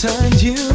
turned you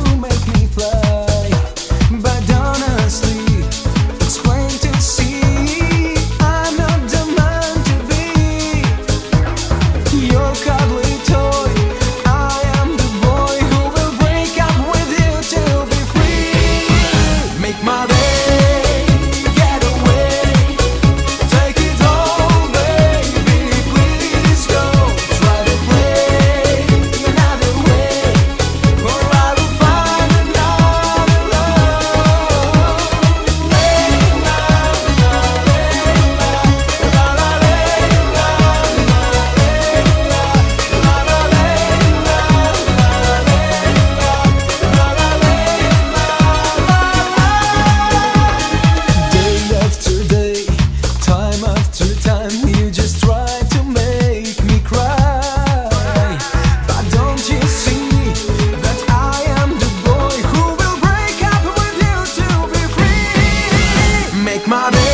Take my baby